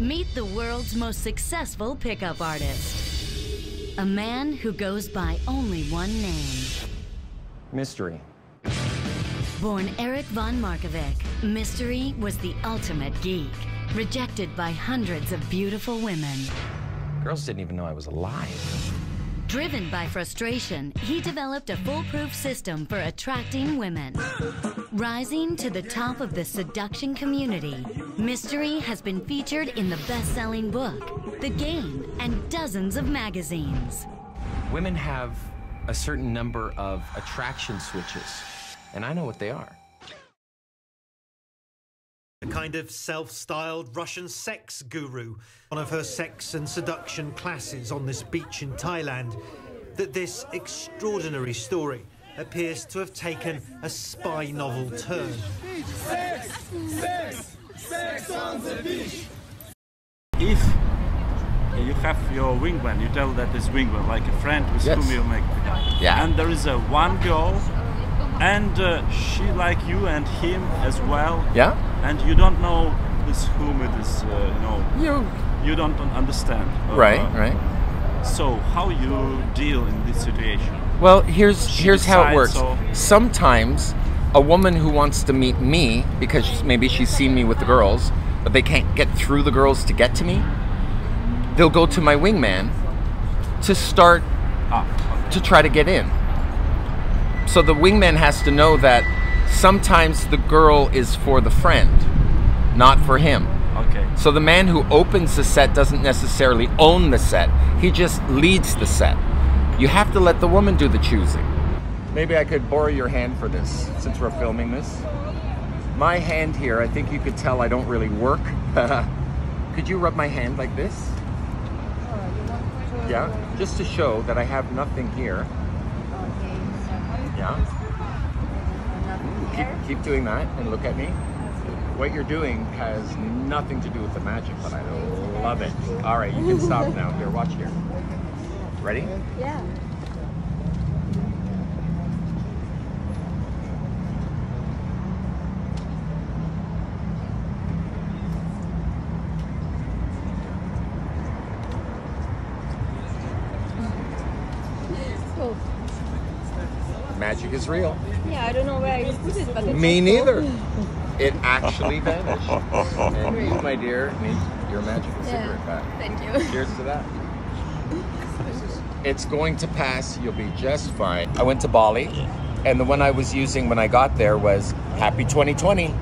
Meet the world's most successful pickup artist. A man who goes by only one name. Mystery. Born Erik von Markovik, Mystery was the ultimate geek. Rejected by hundreds of beautiful women. Girls didn't even know I was alive. Driven by frustration, he developed a foolproof system for attracting women. Rising to the top of the seduction community, Mystery has been featured in the best-selling book, The Game, and dozens of magazines. Women have a certain number of attraction switches, and I know what they are. A kind of self styled Russian sex guru, one of her sex and seduction classes on this beach in Thailand, that this extraordinary story appears to have taken a spy novel turn. Sex! Sex! Sex on the beach! If you have your wingman, you tell that that is wingman, like a friend with Yes. whom you make pickup. Yeah. And there is a one girl, and uh, she like you and him as well. Yeah? And you don't know with whom it is. Uh, you know, You. you don't understand. Uh, Right, right. So how you deal in this situation? Well, here's She here's how it works. so- Sometimes a woman who wants to meet me because maybe she's seen me with the girls, but they can't get through the girls to get to me, they'll go to my wingman to start Ah, to try to get in. So the wingman has to know that sometimes the girl is for the friend, not for him. okay. So the man who opens the set doesn't necessarily own the set. He just leads the set. You have to let the woman do the choosing. Maybe I could borrow your hand for this since we're filming this. My hand here, I think you could tell I don't really work. could you rub my hand like this? Yeah, just to show that I have nothing here. Yeah. Keep, doing that and look at me. What you're doing has nothing to do with the magic, but I love it. All right, you can stop now. Here, watch here. Ready? Yeah. Oh, Magic is real. yeah, I don't know where you put it, but it's Me so- neither. It actually vanished. And you, my dear, need your magical Yeah. cigarette back. Thank you. Cheers to that. It's going to pass. You'll be just fine. I went to Bali, and the one I was using when I got there was Happy 2020.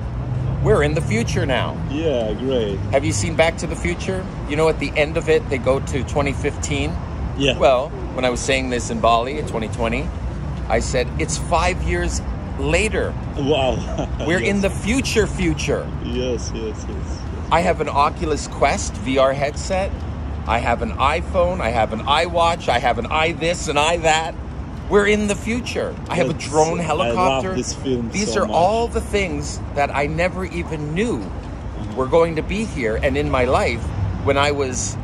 We're in the future now. Yeah, great. Have you seen Back to the Future? You know, at the end of it, they go to 2015. Yeah. Well, when I was saying this in Bali in 2020, I said, it's five years later. wow. We're in the future, future. Yes, yes, yes. I have an Oculus Quest VR headset. I have an iPhone. I have an iWatch. I have an i this and i that. We're in the future. I have a drone I love helicopter. this film These so are much. all the things that I never even knew mm-hmm. were going to be here and in my life when I was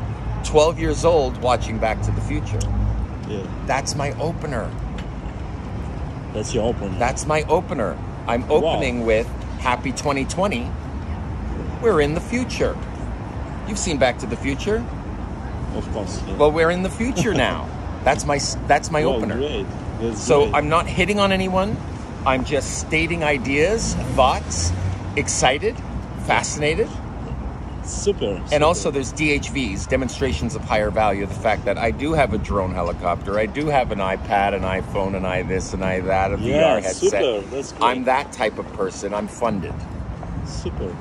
12 years old watching Back to the Future. Yeah. That's my opener. That's your open. That's my opener. I'm opening with Happy 2020. We're in the future. You've seen Back to the Future? of course. Yeah. Well, we're in the future now. That's my that's my Well, opener. Great. That's So great. I'm not hitting on anyone. I'm just stating ideas, thoughts, excited, fascinated. Super. And super. also there's DHVs, demonstrations of higher value. The fact that I do have a drone helicopter, I do have an iPad, an iPhone, and I this and I that, a Yeah, VR headset. super. That's great. I'm that type of person. I'm funded. Super.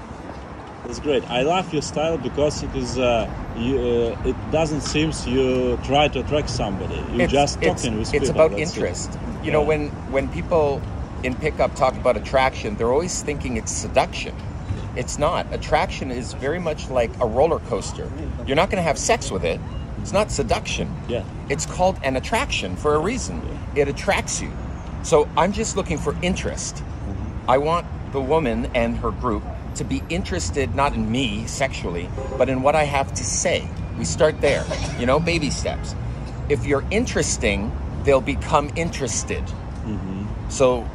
That's great. I love your style because it is. Uh, you, uh, it doesn't seem you try to attract somebody. You're just it's, talking with it's people. about that's it. interest. You know, when when people in pickup talk about attraction, they're always thinking it's seduction. It's not. Attraction is very much like a roller coaster. You're not going to have sex with it. It's not seduction. Yeah. It's called an attraction for a reason. It attracts you. So I'm just looking for interest. Mm-hmm. I want the woman and her group to be interested not in me sexually, but in what I have to say. We start there, you know, baby steps. If you're interesting, they'll become interested. So,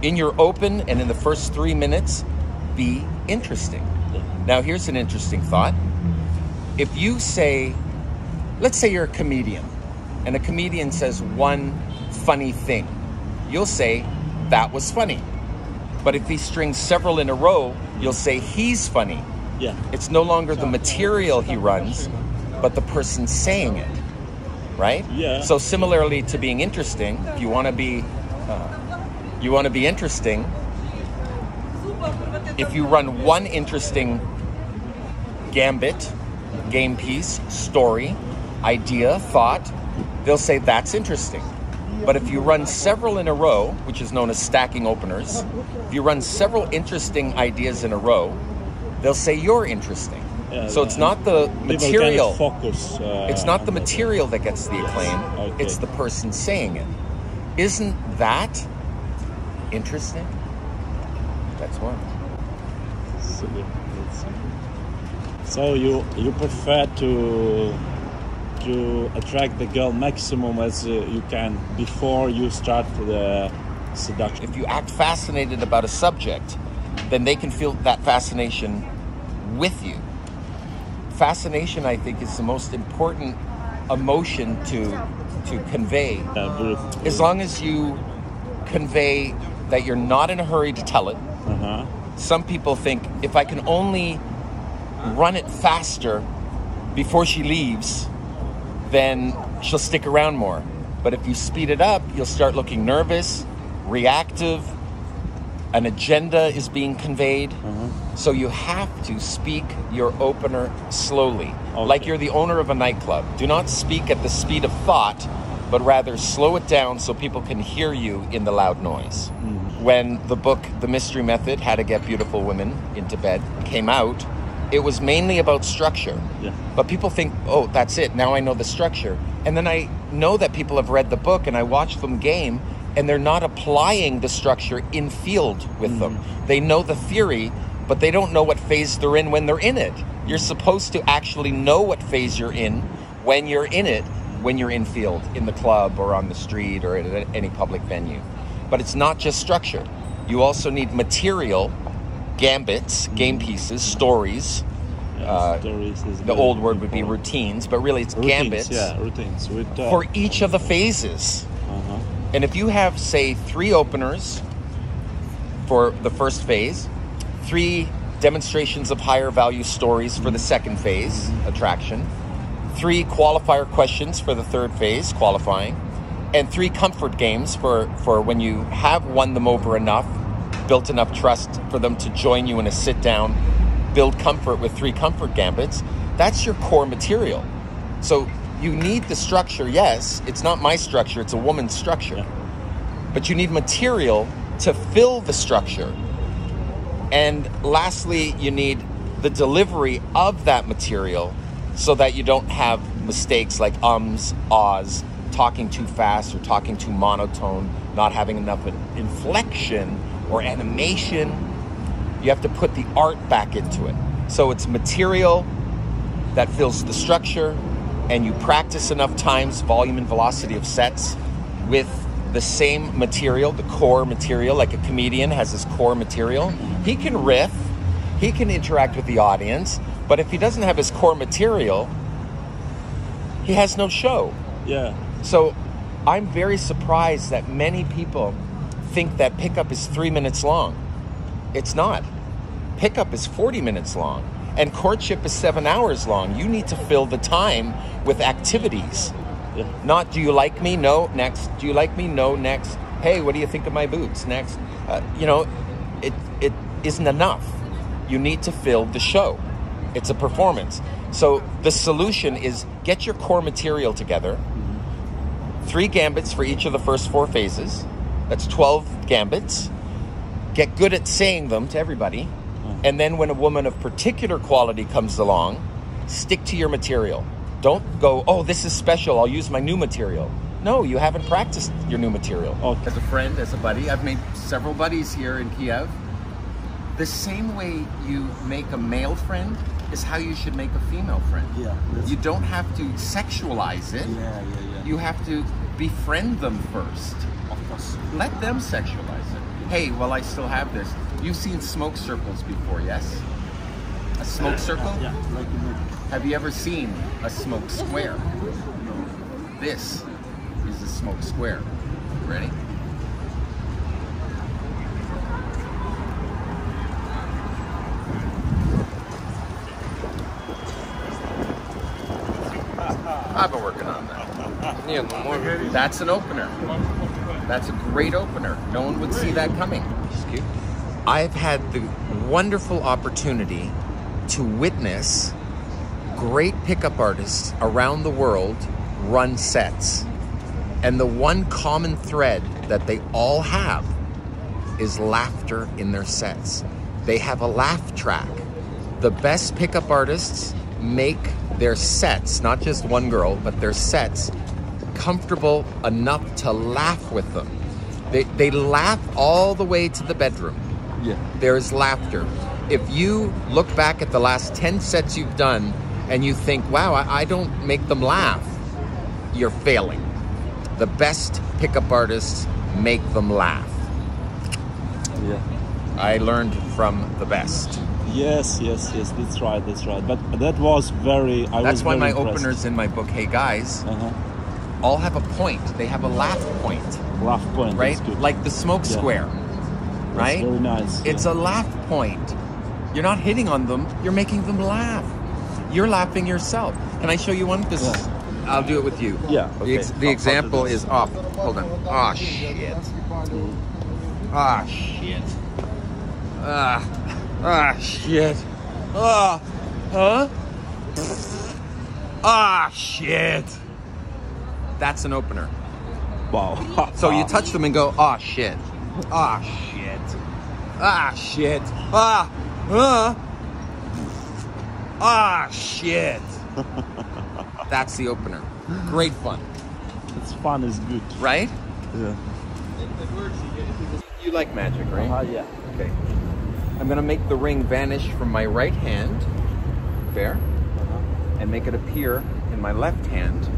in your open and in the first three minutes, be interesting. Now, here's an interesting thought. if you say, let's say you're a comedian, and a comedian says one funny thing, you'll say, that was funny. But if he strings several in a row, you'll say, he's funny. Yeah. It's no longer the material he runs, but the person saying it, right? Yeah. So similarly to being interesting, if you want to be, uh, you want to be interesting. If you run one interesting gambit, game piece, story, idea, thought, they'll say that's interesting. But if you run several in a row, which is known as stacking openers, if you run several interesting ideas in a row, they'll say you're interesting. Yeah, so it's not the material. Focus. Uh, It's not the material that gets the acclaim, Okay. it's the person saying it. Isn't that interesting? That's one. So, let's see. So you you prefer to to attract the girl maximum as uh, you can before you start the seduction. If you act fascinated about a subject, then they can feel that fascination with you. Fascination, I think, is the most important emotion to to convey. Very- As long as you convey that you're not in a hurry to tell it. uh-huh. Some people think if I can only run it faster before she leaves, then she'll stick around more. But if you speed it up, you'll start looking nervous, reactive, an agenda is being conveyed. Mm-hmm. So you have to speak your opener slowly, Okay. like you're the owner of a nightclub. Do not speak at the speed of thought, but rather slow it down so people can hear you in the loud noise. Mm-hmm. When the book The Mystery Method How to Get Beautiful Women into Bed came out, it was mainly about structure. Yeah. But people think, oh, that's it. Now I know the structure. And then I know that people have read the book and I watch them game and they're not applying the structure in field with them. Mm-hmm. They know the theory, but they don't know what phase they're in when they're in it. You're mm-hmm. supposed to actually know what phase you're in when you're in it, when you're in field, in the club or on the street or at any public venue. But it's not just structure. You also need material, gambits, game pieces, stories. Yeah, Uh, stories The old word would be routines, but really it's routines. gambits Yeah, routines with uh, for each of the phases. uh-huh. And if you have, say, three openers for the first phase, three demonstrations of higher value stories for the second phase, attraction, three qualifier questions for the third phase, qualifying, and three comfort games for, for when you have won them over enough, built enough trust for them to join you in a sit down, build comfort with three comfort gambits, that's your core material. So you need the structure, yes. It's not my structure, it's a woman's structure. But you need material to fill the structure. And lastly, you need the delivery of that material so that you don't have mistakes like ums, ahs, talking too fast or talking too monotone, not having enough inflection or animation. You have to put the art back into it. So it's material that fills the structure, and you practice enough times, volume and velocity of sets, with the same material, the core material, like a comedian has his core material. He can riff, he can interact with the audience, but if he doesn't have his core material, he has no show. Yeah. So I'm very surprised that many people think that pickup is three minutes long. It's not. Pickup is 40 minutes long, and courtship is seven hours long. You need to fill the time with activities. Yeah. Not, do you like me? No, next. Do you like me? No, next. Hey, what do you think of my boots? Next. Uh, you know, it, it isn't enough. You need to fill the show. It's a performance. So the solution is get your core material together, three gambits for each of the first four phases. That's 12 gambits. Get good at saying them to everybody. Mm-hmm. And then when a woman of particular quality comes along, stick to your material. Don't go, oh, this is special. I'll use my new material. No, you haven't practiced your new material. Okay. As a friend, as a buddy, I've made several buddies here in Kiev. The same way you make a male friend is how you should make a female friend. Yeah, You don't have to sexualize it. Yeah, yeah, yeah. You have to befriend them first. of course. Let them sexualize it. Hey, well, I still have this. You've seen smoke circles before, yes? A smoke circle? Yeah, like in the Have you ever seen a smoke square? No. This is a smoke square. Ready? That. That's an opener. That's a great opener. No one would see that coming. I've had the wonderful opportunity to witness great pickup artists around the world run sets. And the one common thread that they all have is laughter in their sets. They have a laugh track. The best pickup artists make their sets, not just one girl, but their sets, comfortable enough to laugh with them. They, they laugh all the way to the bedroom yeah. there's laughter. If you look back at the last 10 sets you've done and you think, wow, I, I don't make them laugh, you're failing. The best pickup artists make them laugh. Yeah. I learned from the best. Yes, yes, yes. That's right. That's right. But that was very. I That's was why my impressed. openers in my book, Hey Guys, Uh-huh. All have a point. They have a laugh point, Laugh point. right? That's. Like the smoke Yeah. square, That's right? Very nice. It's a laugh point. You're not hitting on them, you're making them laugh. You're laughing yourself. Can I show you one? This Yeah. I'll do it with you. Yeah, The, okay. ex- the example is off. Hold on. Ah, shit. Ah, shit. Ah, ah, shit. Ah, huh? Ah, shit. That's an opener. wow. So you touch them and go, ah, shit. Ah, shit. Ah, shit. Ah, uh. Ah, shit. That's the opener. Great fun, It's fun. It's good. right? Yeah. You like magic, right? Uh, yeah. Okay. I'm gonna make the ring vanish from my right hand, there, and make it appear in my left hand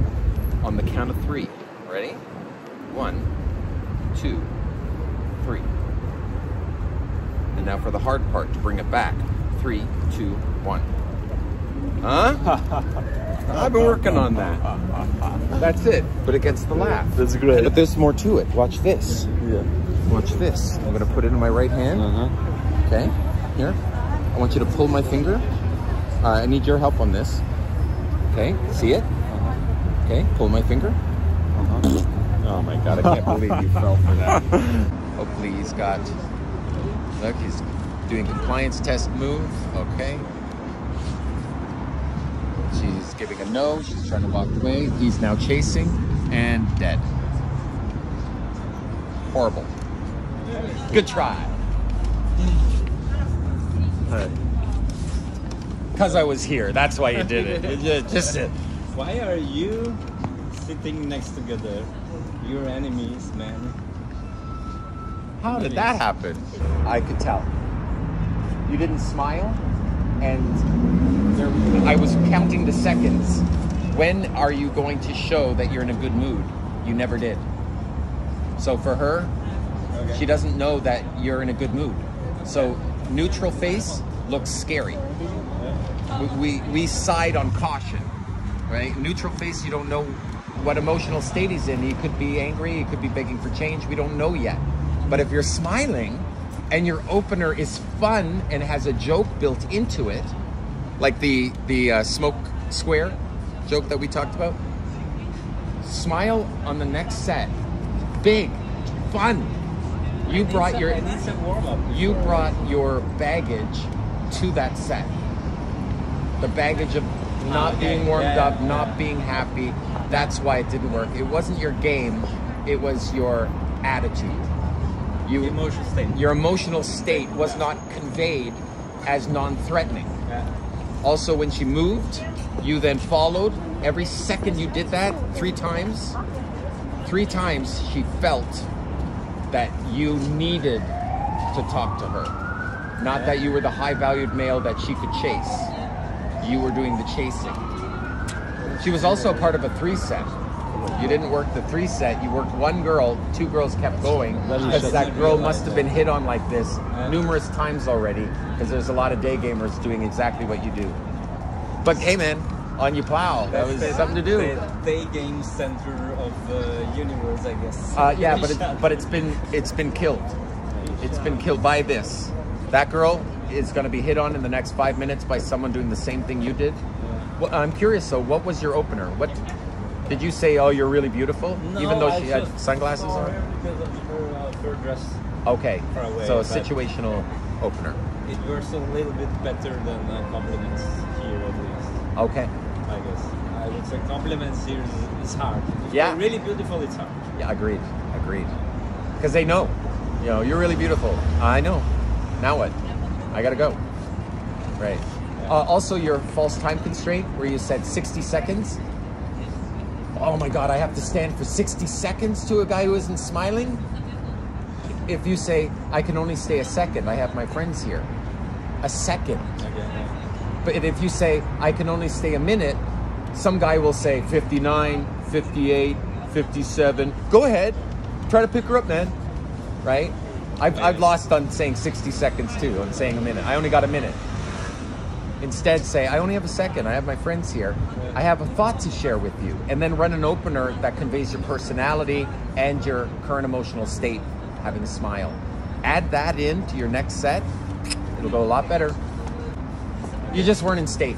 on the count of three. Ready? One, two, three. And now for the hard part to bring it back. Three, two, one. Huh? I've been working on that. That's it. But it gets the laugh. That's great. But there's more to it. Watch this. Yeah. Watch this. I'm gonna put it in my right hand. Uh-huh. Okay, here. I want you to pull my finger. Uh, I need your help on this. Okay, see it? Okay, pull my finger. Uh-huh. Oh my god, I can't believe you fell for that. Hopefully he's got, look, he's doing compliance test move. Okay. She's giving a no, she's trying to walk away. He's now chasing and dead. Horrible. Good try. Because I was here. That's why you did it. It Just it. Why are you sitting next together? You're enemies, man. How did that happen? I could tell. You didn't smile, and there, I was counting the seconds. When are you going to show that you're in a good mood? You never did. So for her, she doesn't know that you're in a good mood. So neutral face looks scary. We, we, we side on caution, right? Neutral face, you don't know what emotional state he's in. He could be angry, he could be begging for change. We don't know yet. But if you're smiling and your opener is fun and has a joke built into it, like the the uh, smoke square joke that we talked about, smile on the next set. Big, fun. You brought your I need some warm up. you brought your baggage to that set. The baggage of not Okay, being warmed yeah, up, not being happy. That's why it didn't work. It wasn't your game, it was your attitude. You emotional state. your emotional state was not conveyed as non-threatening. Yeah. Also, when she moved, you then followed. Every second you did that, three times, three times she felt that you needed to talk to her. Not that you were the high valued male that she could chase. You were doing the chasing. She was also a part of a three set. You didn't work the three set. You worked one girl. Two girls kept going because that girl must have been hit on like this numerous times already. Because there's a lot of day gamers doing exactly what you do. But hey, man, on your plow. That was something to do. The day game center of the universe, I guess. Uh, yeah, but it, but it's been it's been killed. It's been killed by this. That girl is going to be hit on in the next five minutes by someone doing the same thing you did. Well, I'm curious. So, what was your opener? What did you say? Oh, you're really beautiful, No, even though I she had sunglasses on. Because of her, uh, dress, Okay, away, so a situational opener. it works a little bit better than uh, compliments here, at least. Okay, I guess. I would say compliments here is, is hard. If Yeah. you're really beautiful, it's hard. yeah, agreed, agreed. Because they know, you know, you're really beautiful. I know. Now what? I gotta go. Right. Uh, also, your false time constraint, where you said 60 seconds. Oh my God, I have to stand for 60 seconds to a guy who isn't smiling. If you say, I can only stay a second, I have my friends here. A second. Okay. But if you say, I can only stay a minute, some guy will say 59, 58, 57. Go ahead. Try to pick her up, man. Right? I've, I've lost on saying 60 seconds too, on saying a minute. I only got a minute. Instead, say, I only have a second. I have my friends here. I have a thought to share with you. And then run an opener that conveys your personality and your current emotional state, having a smile. Add that in to your next set, it'll go a lot better. You just weren't in state.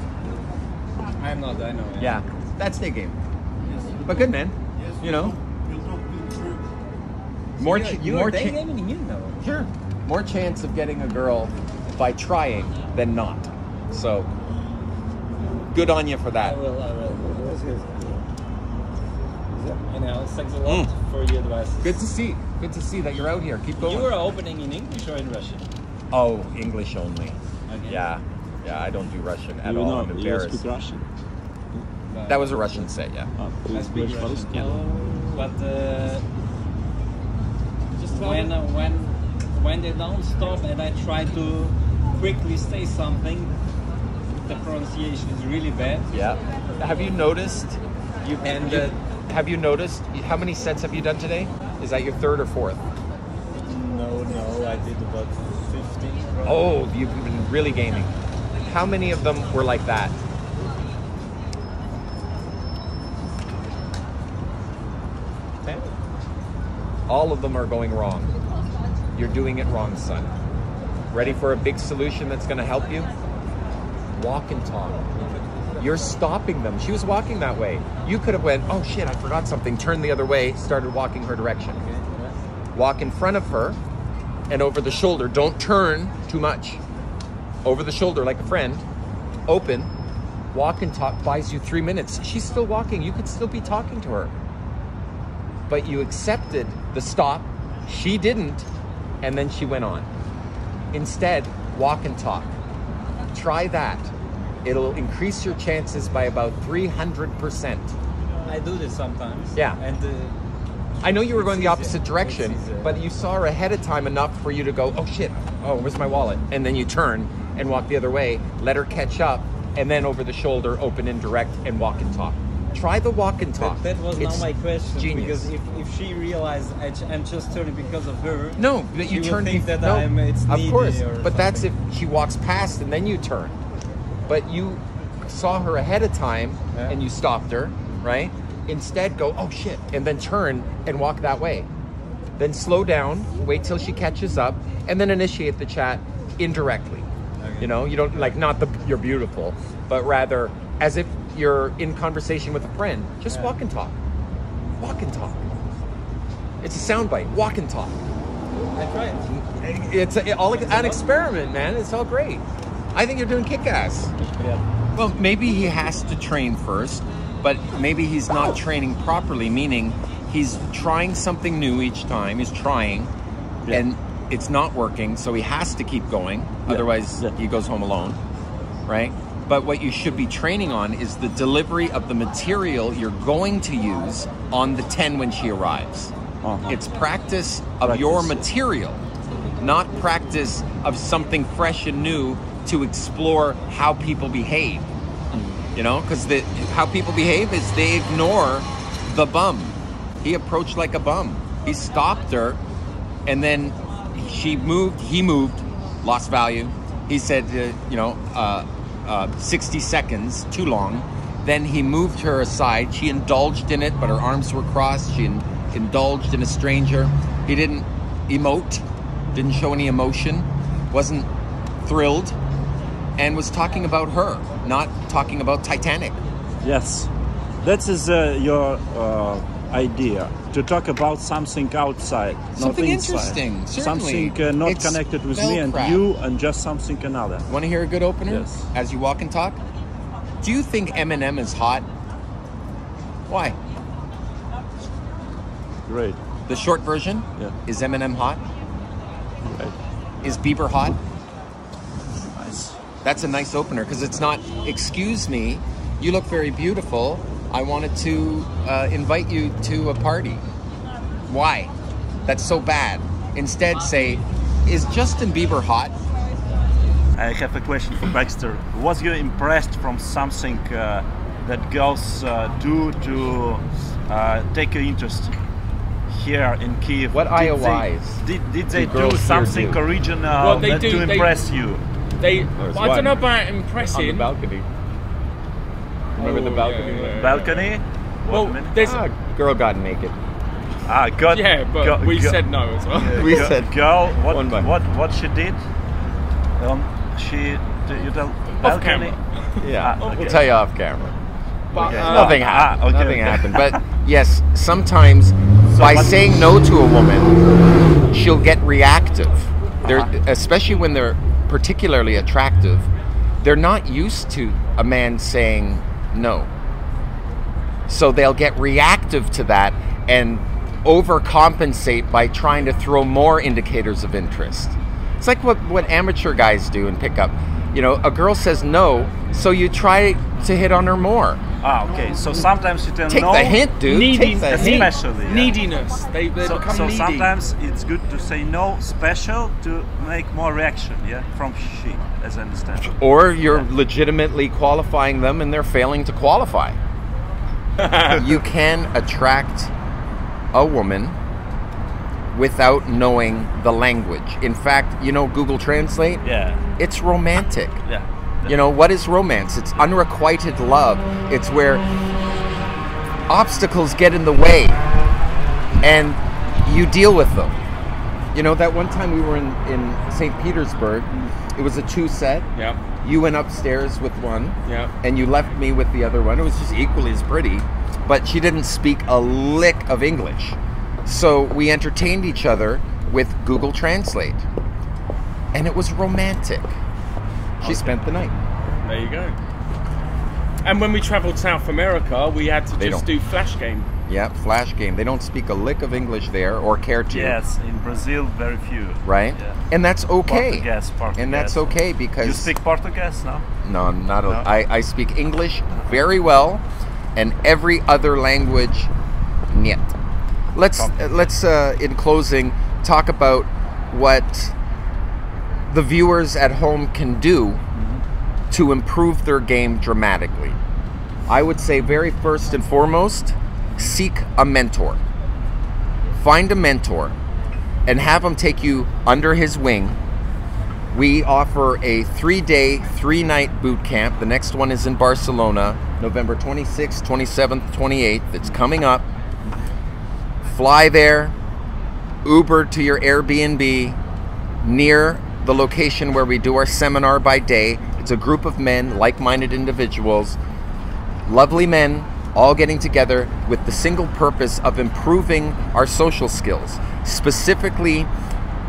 I'm not, I know. Yeah, that's the game. But good, man. You know, more, ch- You're more, day cha- gaming, you know. sure, more chance of getting a girl by trying than not. So, good on you for that. I will, I will. You know, thanks a lot for your advice. Good to see. Good to see that you're out here. Keep going. You were opening in English or in Russian? oh, English only. Okay. Yeah, yeah. I don't do Russian at you all. know, I'm you embarrassed. speak Russian. That was a Russian set, yeah. Oh, I speak speak Russian. Russian. But uh, when uh, when when they don't stop and I try to quickly say something, the pronunciation is really bad. Yeah. Have you noticed? You And, you- uh, have you noticed how many sets have you done today? Is that your third or fourth? No, no, I did about 50. Oh, you've been really gaming. How many of them were like that? All of them are going wrong. You're doing it wrong, son. Ready for a big solution that's going to help you? Walk and talk. You're stopping them. She was walking that way. You could have went, "Oh shit, I forgot something." Turned the other way, started walking her direction. Walk in front of her and over the shoulder. Don't turn too much. Over the shoulder like a friend. Open. Walk and talk buys you 3 minutes. She's still walking. You could still be talking to her but you accepted the stop. She didn't, and then she went on. Instead, walk and talk. Try that. It'll increase your chances by about 300%. I do this sometimes. Yeah. And uh, I know you were going the opposite easier. direction, but you saw her ahead of time enough for you to go, oh shit, oh, where's my wallet? And then you turn and walk the other way, let her catch up, and then over the shoulder, open and direct, and walk and talk. Try the walk and talk. that, that was It's now my question. Genius. Because if, if she realized I I'm just turning because of her, No, that She you turn. think that no, I'm- it's of course, but that's if she walks past and then you turn. But you saw her ahead of time Yeah. and you stopped her, right? Instead, go oh shit, and then turn and walk that way. Then slow down, wait till she catches up, and then initiate the chat indirectly. You know, you don't like not the you're beautiful, but rather as if you're in conversation with a friend. Just Yeah. walk and talk. Walk and talk. It's a soundbite. Walk and talk. I tried. It's a, all an experiment, man. It's all great. I think you're doing kick ass. Yeah. Well, maybe he has to train first, but maybe he's not oh. training properly, meaning he's trying something new each time. He's trying, Yeah. and it's not working, so he has to keep going. Otherwise, Yeah. he goes home alone, right? But what you should be training on is the delivery of the material you're going to use on the 10 when she arrives. Uh-huh. It's practice of your material, not practice of something fresh and new to explore how people behave. You know, because the how people behave is they ignore the bum. He approached like a bum. He stopped her, and then she moved. He moved, lost value. He said, uh, you know, uh, uh, 60 seconds, too long. Then he moved her aside. She indulged in it, but her arms were crossed. She in- indulged in a stranger. He didn't emote, didn't show any emotion, wasn't thrilled, and was talking about her, not talking about Titanic. Yes, that is uh, your uh, idea to talk about something outside, Something not inside. interesting, certainly. Something uh, not It's connected with me and you, and just something another. Want to hear a good opener? Yes. As you walk and talk? Do you think Eminem is hot? Why? Great. The short version? Yeah. Is Eminem hot? Right. Is Bieber hot? Nice. That's a nice opener because it's not, excuse me, you look very beautiful. I wanted to uh, invite you to a party. Why? That's so bad. Instead, say, is Justin Bieber hot? I have a question for Baxter. Was you impressed from something uh, that girls uh, do to uh, take an interest here in Kiev? What Did IOIs they, did, did they do do something do? original Well, they that do- to they- impress you? They, well, I don't know about impressing. On balcony. Remember the Oh, balcony? yeah, yeah. Balcony? What Well, minute? there's Ah, girl got naked. ah, God, yeah, but go- we go- said no as well. uh, We go- said girl. What one by- what what she did? Um, she do you tell Off balcony? camera. Yeah, Ah, okay. we'll tell you off camera. But, Okay. uh, Nothing Ah, happened. okay, Nothing happened. But yes, sometimes by saying no to a woman, she'll get reactive. They're, Uh-huh. especially when they're particularly attractive, they're not used to a man saying no. So they'll get reactive to that and overcompensate by trying to throw more indicators of interest. It's like what, what amateur guys do in pickup. You know, a girl says no, so you try to hit on her more. Ah, okay. So sometimes you tell Take no. the hint, dude. needy, Take the hint. Especially, yeah. neediness. They, they So, become so needy. sometimes it's good to say no special to make more reaction, yeah, from she, as I understand. Or you're legitimately qualifying them and they're failing to qualify. you can attract a woman without knowing the language. In fact, you know Google Translate? Yeah, It's romantic. yeah. You know, what is romance? It's unrequited love. It's where obstacles get in the way and you deal with them. You know, that one time we were in, in St. Petersburg, it was a two set. Yeah, You went upstairs with one yeah. and you left me with the other one. It was just equally as pretty, but she didn't speak a lick of English. So we entertained each other with Google Translate. And it was romantic. She spent the night. There you go. And when we travelled South America, we had to They just don't. do flash game. Yeah, flash game. They don't speak a lick of English there or care to. Yes, in Brazil, very few. Right? Yeah. And that's okay. Portuguese, Portuguese. And that's okay because You speak Portuguese now? No, not a, No? I, I speak English very well, and every other language, niet. Let's uh, let's uh, in closing talk about what the viewers at home can do to improve their game dramatically. I would say very first and foremost, seek a mentor. Find a mentor and have him take you under his wing we offer a three day, three night boot camp. The next one is in Barcelona, November 26th, 27th, 28th. It's coming up. Fly there, Uber to your Airbnb near the location where we do our seminar by day. It's a group of men, like minded individuals, lovely men, all getting together with the single purpose of improving our social skills. Specifically,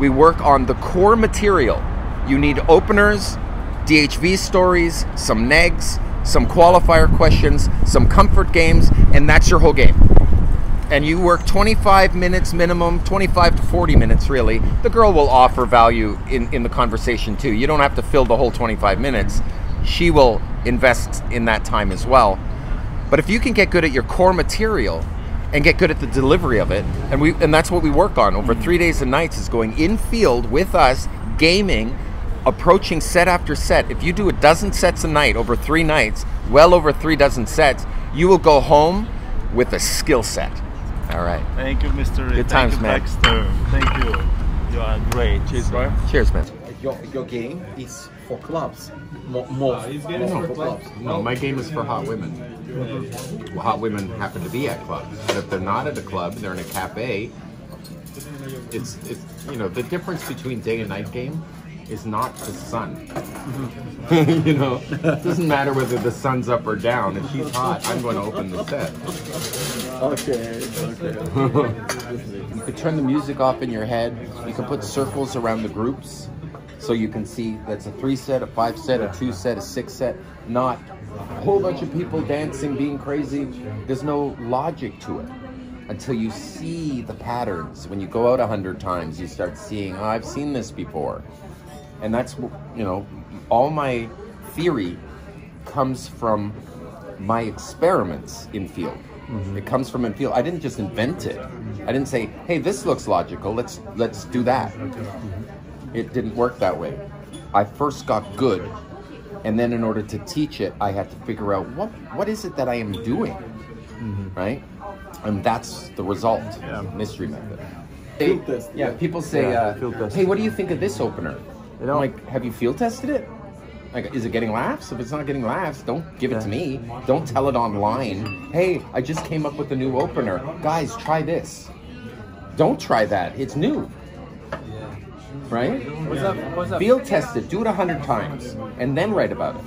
we work on the core material. You need openers, DHV stories, some negs, some qualifier questions, some comfort games, and that's your whole game. And you work 25 minutes minimum, 25 to 40 minutes really. The girl will offer value in, in the conversation too. You don't have to fill the whole 25 minutes. She will invest in that time as well. But if you can get good at your core material and get good at the delivery of it, and we and that's what we work on over mm. three days and nights is going in field with us, gaming, approaching set after set. If you do a dozen sets a night over three nights, well over three dozen sets, you will go home with a skill set. All right. Thank you, Mr. Good Thank times, you, man. Baxter. Thank you. You are great. Cheers, bro. Cheers, man. Your, your game is for clubs. More, ah, more, more for clubs. No, my game is for hot women. Well, hot women happen to be at clubs, but if they're not at a club, they're in a cafe. It's it's you know the difference between day and night game is not the sun. you know, it doesn't matter whether the sun's up or down. If she's hot, I'm going to open the set. Okay, okay. You could turn the music off in your head. You can put circles around the groups so you can see that's a three set, a five set, a two set, a six set, not a whole bunch of people dancing, being crazy. There's no logic to it until you see the patterns. When you go out a hundred times, you start seeing, oh, I've seen this before. And that's, you know, all my theory comes from my experiments in field. Mm-hmm. It comes from in field. I didn't just invent it. I didn't say, "Hey, this looks logical. Let's let's do that." Mm-hmm. It didn't work that way. I first got good, and then in order to teach it, I had to figure out what what is it that I am doing, right? And that's the result. Mystery method. They- Field test. yeah, people say, Yeah, uh, "Hey, what do you think of this opener?" You know- I'm like, "Have you field tested it?" Like, is it getting laughs? If it's not getting laughs, don't give it to me. Don't tell it online. Hey, I just came up with a new opener. Guys, try this. Don't try that. It's new. Right? What's? What's? Field test it. Do it a hundred times, and then write about it.